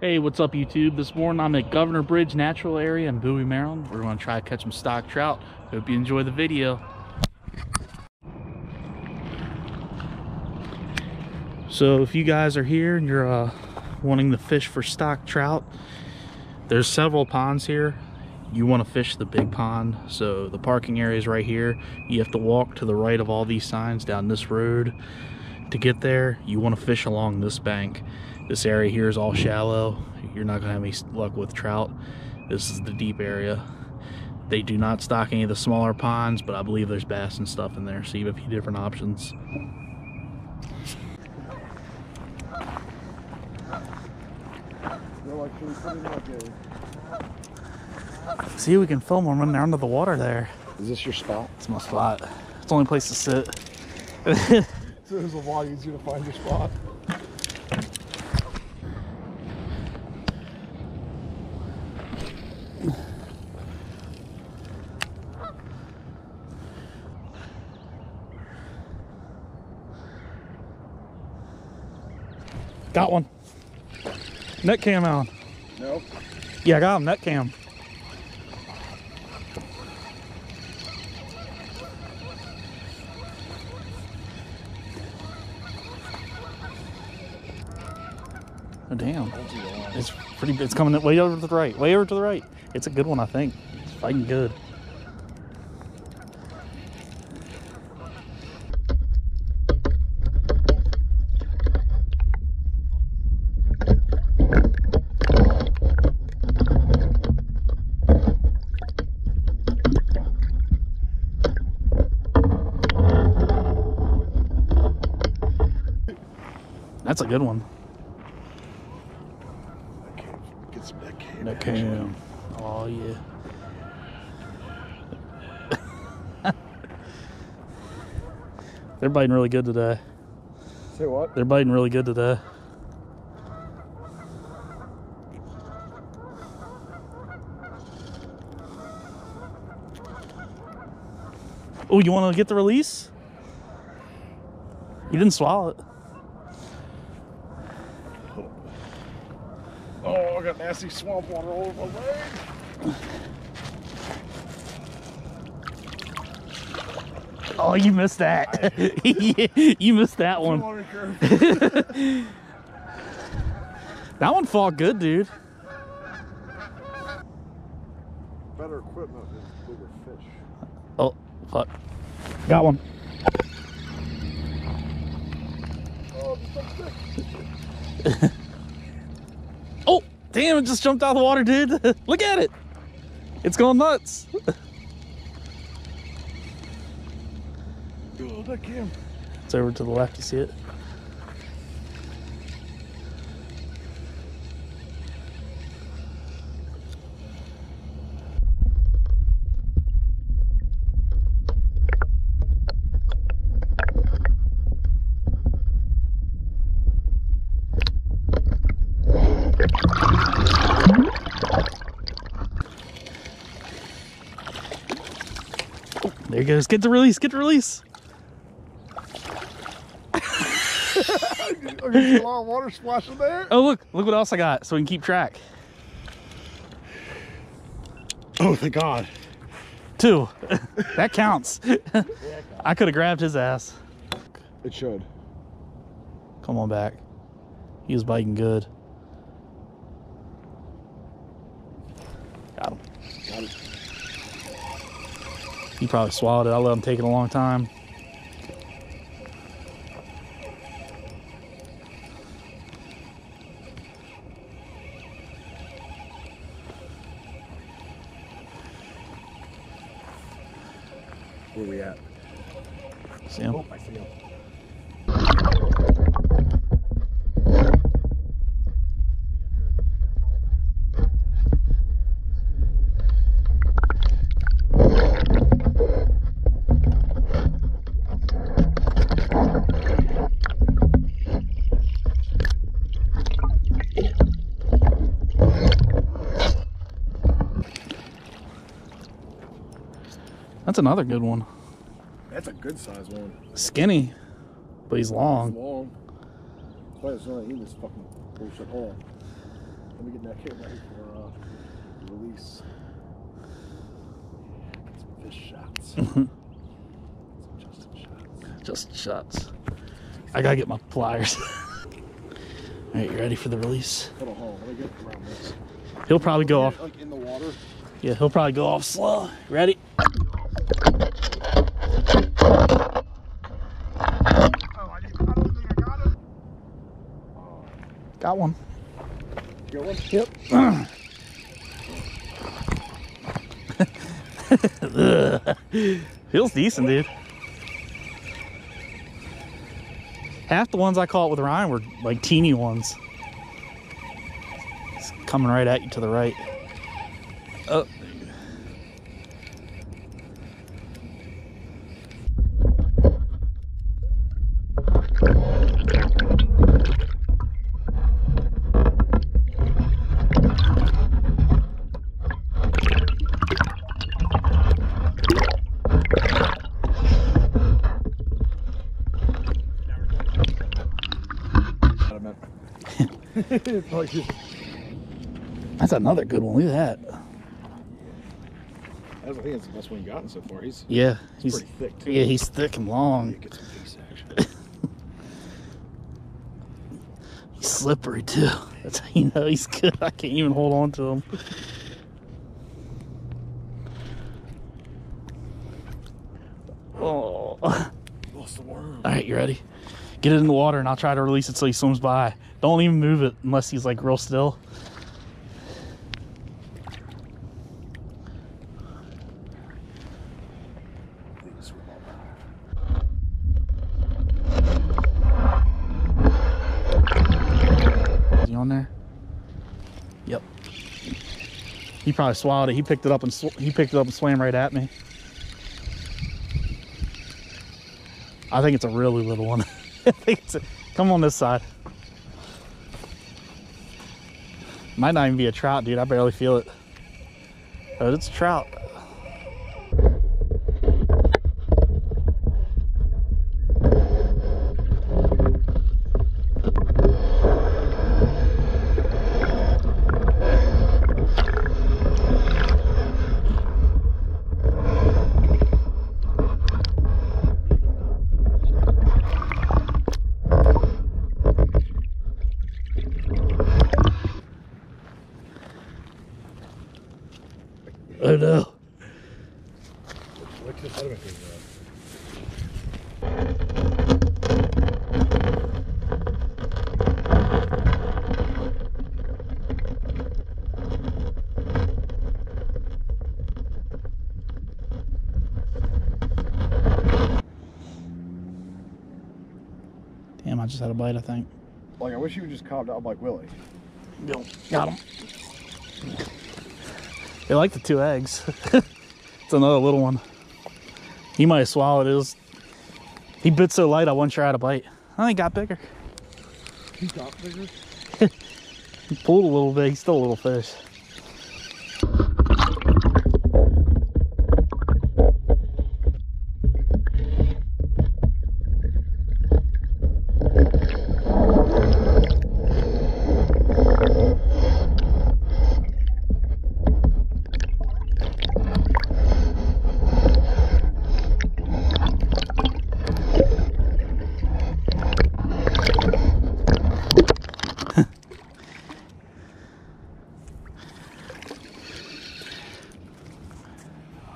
Hey, what's up YouTube? This morning I'm at Governor Bridge Natural Area in Bowie, Maryland. We're going to try to catch some stock trout. Hope you enjoy the video. So if you guys are here and you're uh, wanting to fish for stock trout, there's several ponds here. You want to fish the big pond. So the parking area is right here. You have to walk to the right of all these signs down this road. To get there, you want to fish along this bank. This area here is all shallow. You're not gonna have any luck with trout. This is the deep area. They do not stock any of the smaller ponds, but I believe there's bass and stuff in there, so you have a few different options. See, we can film them when they're under the water there. Is this your spot? It's my spot. It's the only place to sit. So it was a lot easier to find your spot. Got one. Net cam on. Nope. Yeah, I got him. Net cam. Oh, damn. It's pretty, it's coming way over to the right. Way over to the right. It's a good one, I think. It's fighting good. That's a good one. Get some net cam. Cam. Oh, yeah. They're biting really good today. Say what? They're biting really good today. Oh, you want to get the release? You didn't swallow it. Oh, I got nasty swamp water all over my leg. Oh, you missed that. you missed that one. That one fought good, dude. Better equipment than bigger fish. Oh, fuck. Got one. Oh, just a stick. Oh, damn, it just jumped out of the water, dude. Look at it. It's going nuts. It's over to the left. You see it? There he goes. Get the release. Get the release. Oh, you see a lot of water splashing there? Oh, look. Look what else I got so we can keep track. Oh, thank God. Two. that counts. I could have grabbed his ass. It should. Come on back. He was biting good. Got him. Got it. He probably swallowed it. I let him take it a long time. Where we at? See him? Oh, I see him. That's another good one. That's a good size one. Skinny, but he's long. long. That's why not eating this fucking bullshit. Hold on. Let me get that camera ready for uh, release. Get some fish shots. some Justin shots. Just shots. I gotta get my pliers. All right, you ready for the release? Hold on, hold on. Let me get around this. He'll probably go off. Like in the water. Yeah, he'll probably go off slow. Ready? Oh, I, just, I don't think I got it. Oh, Got one. got one? Yep. Feels decent, dude. Half the ones I caught with Ryan were like teeny ones. It's coming right at you to the right. Oh. That's another good one. Look at that. That's, I think that's the best one you've gotten so far. He's, Yeah, he's he's pretty thick too. yeah, he's thick and long. He's slippery too. That's how you know he's good. I can't even hold on to him. Oh. Lost the worm. right, you ready? Get it in the water and I'll try to release it so he swims by. Don't even move it unless he's like real still. Please swim all back. Is he on there? Yep. He probably swallowed it. He picked it up and he picked it up and swam right at me. I think it's a really little one. I think it's a, come on this side. Might not even be a trout, dude. I barely feel it. But it's trout. No. What's the sediment thing there? Damn, I just had a bite, I think. Like, I wish you would just calm down like Willie. Go. Got him. They like the two eggs. it's another little one. He might have swallowed it. it. Was, he bit so light I wasn't sure how to bite. I think he got bigger. He got bigger? He pulled a little bit. He's still a little fish.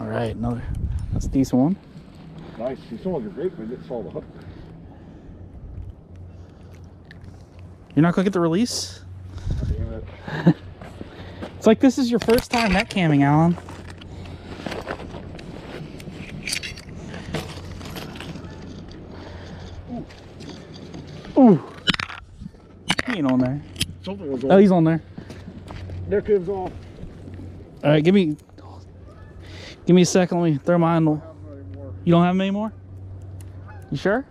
All right, another. That's a decent one. Nice. You saw your great, but it didn't swallow the hook. You're not gonna get the release? Damn it. It's like this is your first time net camming, Alan. Ooh. He ain't on there. Something was Oh, he's on there. There comes off. All right, give me, give me a second. Let me throw mine. You don't have them anymore? You sure?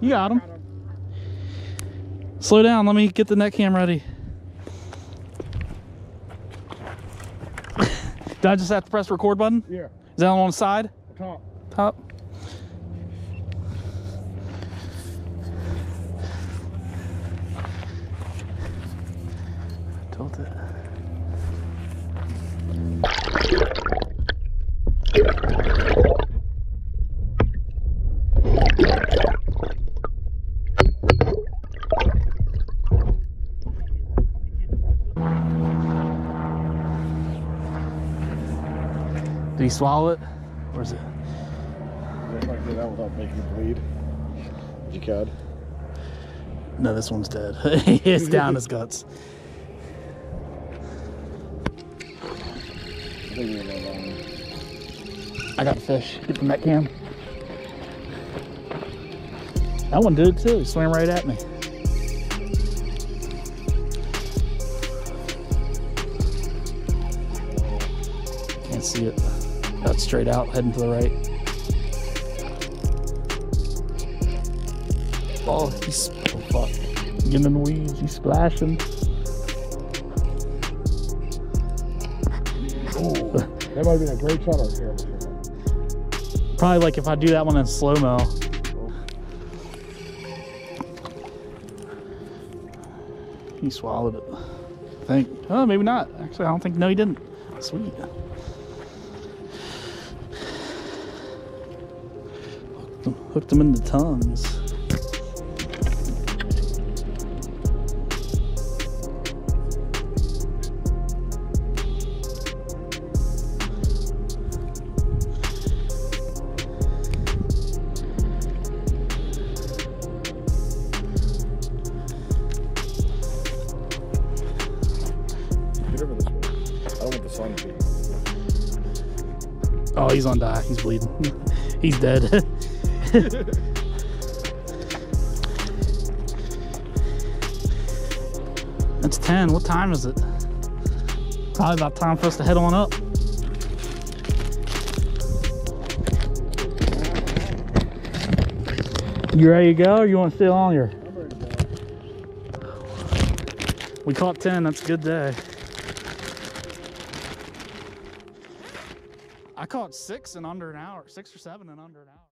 You got them. Slow down. Let me get the net cam ready. Did I just have to press the record button? Yeah. Is that on the side? Top. Top? Swallow it? Or is it? I get out without making it bleed. If you could. No, this one's dead. it's down his guts. I think you're gonna line. I got a fish. Get the that cam. That one did too. He swam right at me. Can't see it. Got straight out, heading to the right. Oh, he's oh fuck. Getting in the weeds. He's splashing. That might have been a great shot or a terrible shot. Probably like if I do that one in slow mo. He swallowed it. I think. Oh, maybe not. Actually, I don't think. No, he didn't. Sweet. Hooked him, hooked him in the tongues. Get over this way. I don't want the sun to be. Oh, he's on die. He's bleeding. he's dead. It's 10. What time is it? Probably about time for us to head on up. You ready to go or you want to stay longer? We caught 10. That's a good day. I caught six in under an hour, six or seven in under an hour.